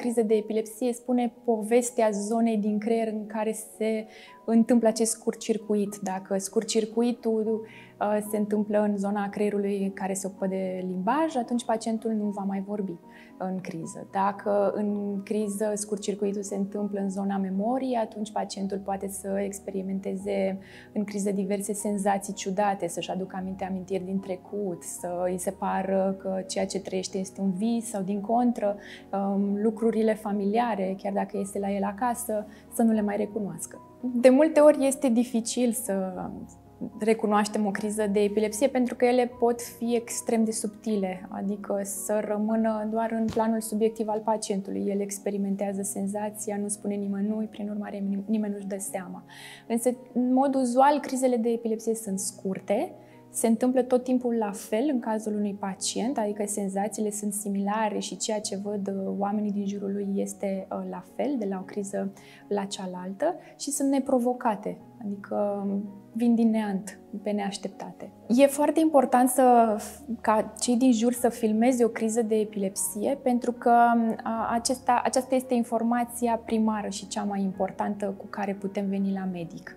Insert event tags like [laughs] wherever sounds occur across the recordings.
criză de epilepsie spune povestea zonei din creier în care se întâmplă acest scurt circuit. Dacă scurt circuitul uh, se întâmplă în zona creierului care se ocupă de limbaj, atunci pacientul nu va mai vorbi în criză. Dacă în criză scurt circuitul se întâmplă în zona memoriei, atunci pacientul poate să experimenteze în criză diverse senzații ciudate, să-și aducă aminte amintiri din trecut, să îi se pară că ceea ce trăiește este un vis sau din contră, um, lucrurile familiare, chiar dacă este la el acasă, să nu le mai recunoască. De multe ori este dificil să recunoaștem o criză de epilepsie pentru că ele pot fi extrem de subtile, adică să rămână doar în planul subiectiv al pacientului. El experimentează senzația, nu spune nimănui, prin urmare nimeni nu-și dă seama. Însă, în mod uzual, crizele de epilepsie sunt scurte, se întâmplă tot timpul la fel în cazul unui pacient, adică senzațiile sunt similare și ceea ce văd uh, oamenii din jurul lui este uh, la fel, de la o criză la cealaltă și sunt neprovocate, adică um, vin din neant, pe neașteptate. E foarte important să, ca cei din jur să filmeze o criză de epilepsie pentru că um, acesta, aceasta este informația primară și cea mai importantă cu care putem veni la medic.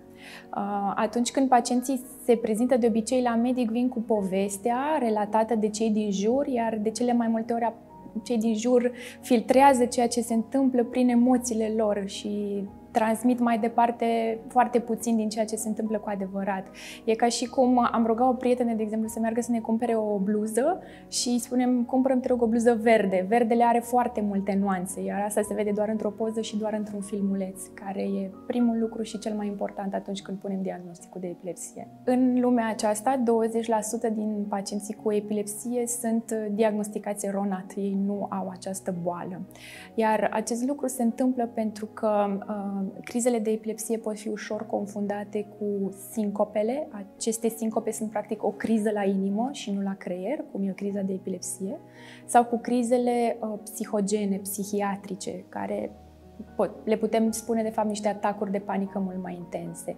Uh, atunci când pacienții se prezintă de obicei la medic, vin cu povestea relatată de cei din jur, iar de cele mai multe ori cei din jur filtrează ceea ce se întâmplă prin emoțiile lor și transmit mai departe foarte puțin din ceea ce se întâmplă cu adevărat. E ca și cum am rugat o prietenă, de exemplu, să meargă să ne cumpere o bluză și îi spunem, cumpărăm te rog o bluză verde. Verdele are foarte multe nuanțe, iar asta se vede doar într-o poză și doar într-un filmuleț, care e primul lucru și cel mai important atunci când punem diagnosticul de epilepsie. În lumea aceasta, 20% din pacienții cu epilepsie sunt diagnosticați eronat. Ei nu au această boală. Iar acest lucru se întâmplă pentru că uh, Crizele de epilepsie pot fi ușor confundate cu sincopele. Aceste sincope sunt practic o criză la inimă și nu la creier, cum e o criză de epilepsie, sau cu crizele uh, psihogene, psihiatrice, care pot, le putem spune de fapt niște atacuri de panică mult mai intense.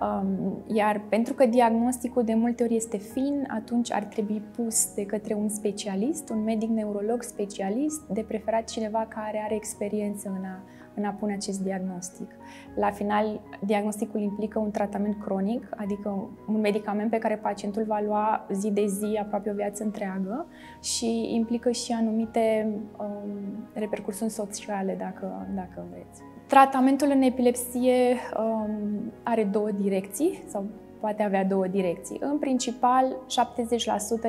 Um, iar pentru că diagnosticul de multe ori este fin, atunci ar trebui pus de către un specialist, un medic neurolog specialist, de preferat cineva care are experiență în a în a pune acest diagnostic. La final, diagnosticul implică un tratament cronic, adică un medicament pe care pacientul va lua zi de zi, aproape o viață întreagă și implică și anumite um, repercursiuni sociale, dacă, dacă vreți. Tratamentul în epilepsie um, are două direcții sau poate avea două direcții. În principal,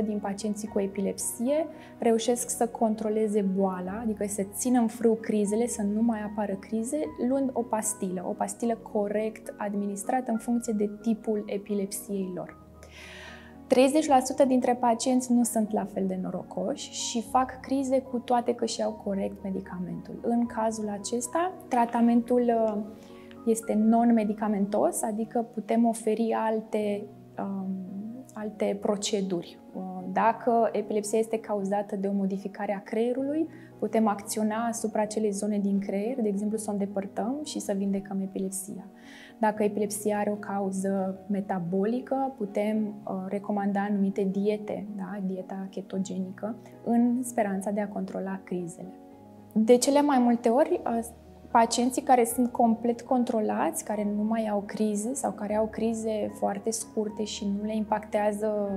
70% din pacienții cu epilepsie reușesc să controleze boala, adică să țină în frâu crizele, să nu mai apară crize, luând o pastilă, o pastilă corect administrată în funcție de tipul epilepsiei lor. 30% dintre pacienți nu sunt la fel de norocoși și fac crize cu toate că și-au corect medicamentul. În cazul acesta, tratamentul uh, este non-medicamentos, adică putem oferi alte, um, alte proceduri. Uh, dacă epilepsia este cauzată de o modificare a creierului, putem acționa asupra acelei zone din creier, de exemplu să o îndepărtăm și să vindecăm epilepsia. Dacă epilepsia are o cauză metabolică, putem uh, recomanda anumite diete, da? dieta ketogenică, în speranța de a controla crizele. De cele mai multe ori, uh, pacienții care sunt complet controlați, care nu mai au crize sau care au crize foarte scurte și nu le impactează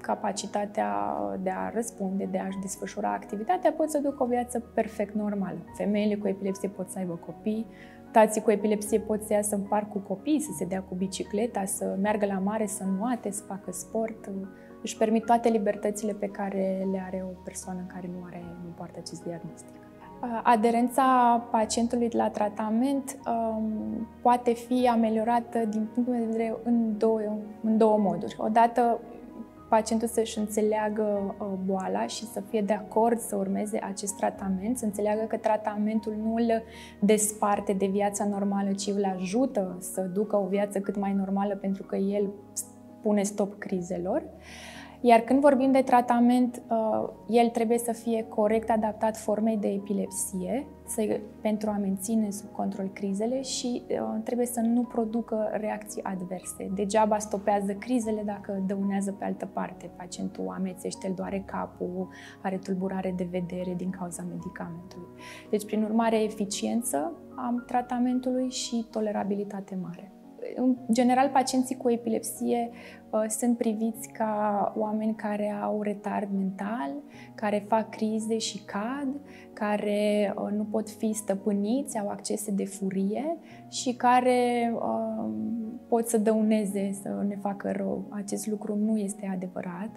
capacitatea de a răspunde, de a-și desfășura activitatea, pot să ducă o viață perfect normală. Femeile cu epilepsie pot să aibă copii, tații cu epilepsie pot să iasă în parc cu copii, să se dea cu bicicleta, să meargă la mare, să nuate, să facă sport. Își permit toate libertățile pe care le are o persoană care nu, are, nu poartă acest diagnostic. Aderența pacientului la tratament um, poate fi ameliorată din punctul de vedere în două, în două moduri. Odată, pacientul să-și înțeleagă uh, boala și să fie de acord să urmeze acest tratament, să înțeleagă că tratamentul nu îl desparte de viața normală, ci îl ajută să ducă o viață cât mai normală pentru că el pune stop crizelor. Iar când vorbim de tratament, uh, el trebuie să fie corect adaptat formei de epilepsie să, pentru a menține sub control crizele și uh, trebuie să nu producă reacții adverse. Degeaba stopează crizele dacă dăunează pe altă parte. Pacientul amețește, îl doare capul, are tulburare de vedere din cauza medicamentului. Deci, prin urmare, eficiență a tratamentului și tolerabilitate mare. În general, pacienții cu epilepsie uh, sunt priviți ca oameni care au retard mental, care fac crize și cad, care uh, nu pot fi stăpâniți, au accese de furie și care uh, pot să dăuneze, să ne facă rău. Acest lucru nu este adevărat.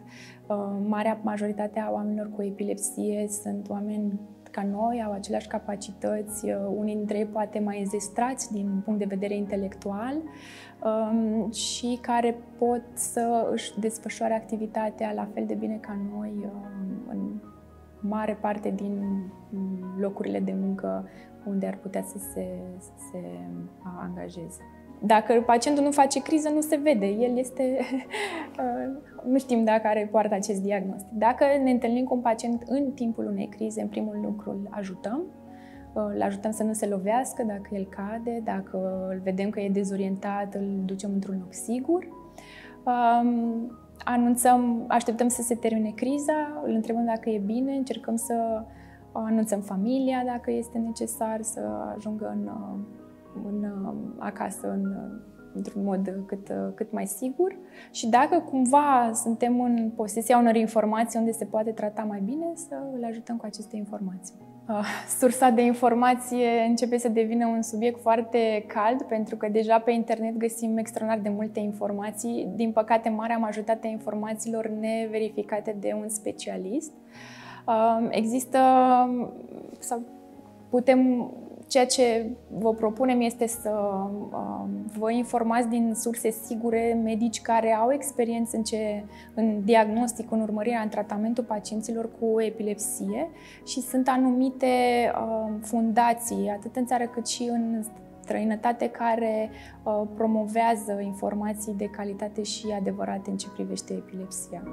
Marea majoritate a oamenilor cu epilepsie sunt oameni ca noi, au aceleași capacități, uh, unii dintre ei poate mai zestrați din punct de vedere intelectual um, și care pot să își desfășoare activitatea la fel de bine ca noi um, în mare parte din locurile de muncă unde ar putea să se, să se angajeze. Dacă pacientul nu face criză, nu se vede. El este... [laughs] Uh, nu știm dacă are poartă acest diagnostic. Dacă ne întâlnim cu un pacient în timpul unei crize, în primul lucru îl ajutăm. Uh, îl ajutăm să nu se lovească dacă el cade, dacă îl vedem că e dezorientat, îl ducem într-un loc sigur. Um, anunțăm, așteptăm să se termine criza, îl întrebăm dacă e bine, încercăm să anunțăm familia dacă este necesar, să ajungă în uh, în, uh, acasă în, uh, într-un mod cât, uh, cât mai sigur și dacă cumva suntem în posesia unor informații unde se poate trata mai bine, să îl ajutăm cu aceste informații. Sursa de informație începe să devină un subiect foarte cald pentru că deja pe internet găsim extraordinar de multe informații. Din păcate, marea majoritate a informațiilor neverificate de un specialist. Există sau putem Ceea ce vă propunem este să um, vă informați din surse sigure, medici care au experiență în, ce, în diagnostic, în urmărirea, în tratamentul pacienților cu epilepsie și sunt anumite um, fundații, atât în țară cât și în străinătate, care uh, promovează informații de calitate și adevărate în ce privește epilepsia.